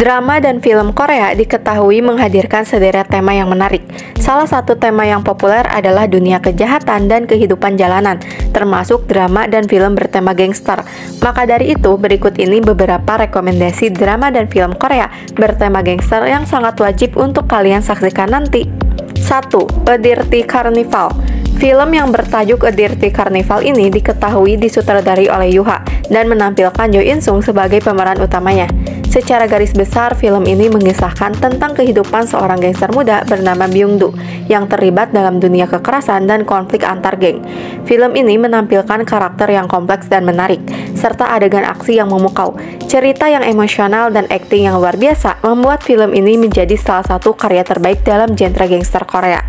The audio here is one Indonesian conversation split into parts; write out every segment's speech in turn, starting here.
Drama dan film Korea diketahui menghadirkan sederet tema yang menarik. Salah satu tema yang populer adalah dunia kejahatan dan kehidupan jalanan, termasuk drama dan film bertema gangster. Maka dari itu, berikut ini beberapa rekomendasi drama dan film Korea bertema gangster yang sangat wajib untuk kalian saksikan nanti. 1. A Dirty Carnival Film yang bertajuk A Dirty Carnival ini diketahui disutradari oleh Yuha dan menampilkan Jo In Sung sebagai pemeran utamanya. Secara garis besar, film ini mengisahkan tentang kehidupan seorang gangster muda bernama Byung Do yang terlibat dalam dunia kekerasan dan konflik antar geng. Film ini menampilkan karakter yang kompleks dan menarik, serta adegan aksi yang memukau. Cerita yang emosional dan akting yang luar biasa membuat film ini menjadi salah satu karya terbaik dalam genre gangster Korea.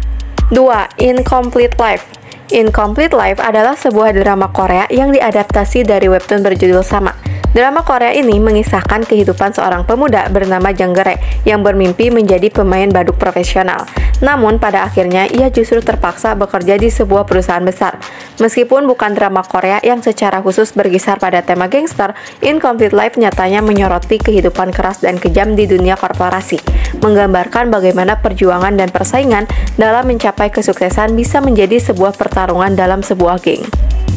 2. Incomplete Life Incomplete Life adalah sebuah drama Korea yang diadaptasi dari webtoon berjudul sama. Drama Korea ini mengisahkan kehidupan seorang pemuda bernama Jang Gere yang bermimpi menjadi pemain baduk profesional. Namun pada akhirnya ia justru terpaksa bekerja di sebuah perusahaan besar. Meskipun bukan drama Korea yang secara khusus berkisar pada tema gangster, Incomplete Life nyatanya menyoroti kehidupan keras dan kejam di dunia korporasi, menggambarkan bagaimana perjuangan dan persaingan dalam mencapai kesuksesan bisa menjadi sebuah pertarungan dalam sebuah geng.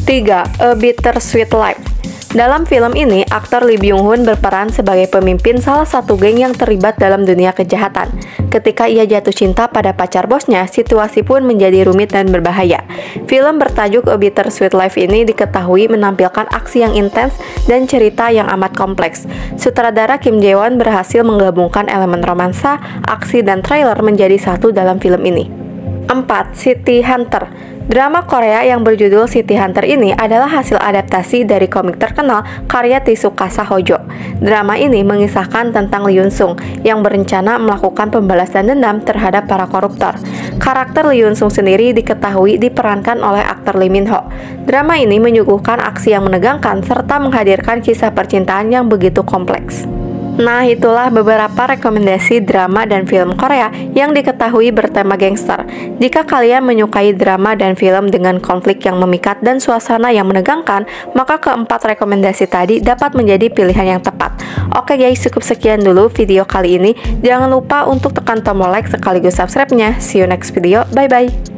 3. A Bittersweet Life dalam film ini, aktor Lee Byung Hun berperan sebagai pemimpin salah satu geng yang terlibat dalam dunia kejahatan. Ketika ia jatuh cinta pada pacar bosnya, situasi pun menjadi rumit dan berbahaya. Film bertajuk A Bittersweet Life ini diketahui menampilkan aksi yang intens dan cerita yang amat kompleks. Sutradara Kim Jae Won berhasil menggabungkan elemen romansa, aksi, dan trailer menjadi satu dalam film ini. 4. City Hunter Drama Korea yang berjudul City Hunter ini adalah hasil adaptasi dari komik terkenal karya Tsukasa Hojo. Drama ini mengisahkan tentang Lee Yun Sung yang berencana melakukan pembalasan dendam terhadap para koruptor. Karakter Lee Yun Sung sendiri diketahui diperankan oleh aktor Lee Min Ho. Drama ini menyuguhkan aksi yang menegangkan serta menghadirkan kisah percintaan yang begitu kompleks. Nah, itulah beberapa rekomendasi drama dan film Korea yang diketahui bertema gangster. Jika kalian menyukai drama dan film dengan konflik yang memikat dan suasana yang menegangkan, maka keempat rekomendasi tadi dapat menjadi pilihan yang tepat. Oke guys, cukup sekian dulu video kali ini. Jangan lupa untuk tekan tombol like sekaligus subscribe-nya. See you next video. Bye-bye.